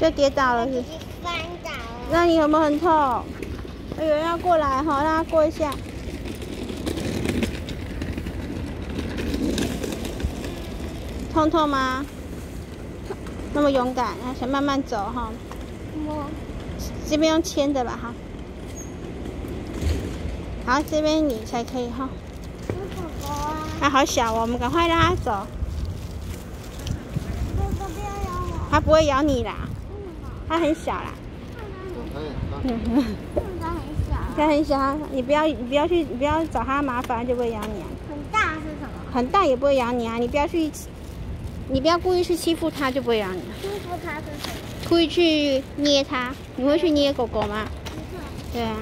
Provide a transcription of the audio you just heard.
就跌倒了是？翻倒了。那你有没有很痛？有人要过来哈，让他过一下。痛痛吗？那么勇敢，那先慢慢走哈。摸。这边用牵的吧哈。好，这边你才可以哈。狗狗啊。它好小哦，我们赶快让它走。狗狗不要咬我。它不会咬你啦。它很小啦。嗯嗯。它很小。它很小，你不要你不要去你不要找它麻烦，就不会咬你啊。很大是什么？很大也不会咬你啊，你不要去。你不要故意去欺负它，就不会咬你。欺负它是什么？故意去捏它，你会去捏狗狗吗？对啊。